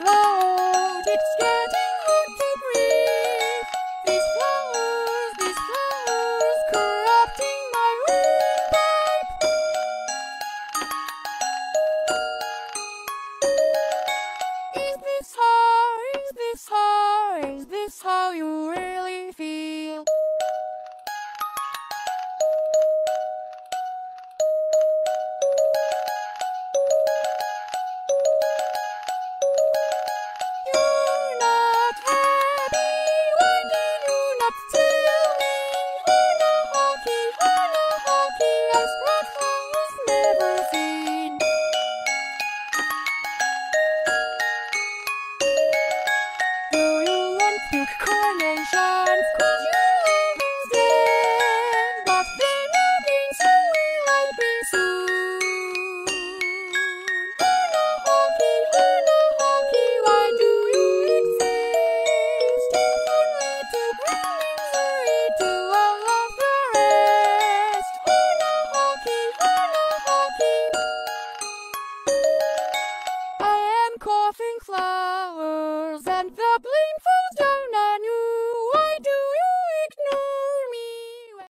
out laughing flowers and the bling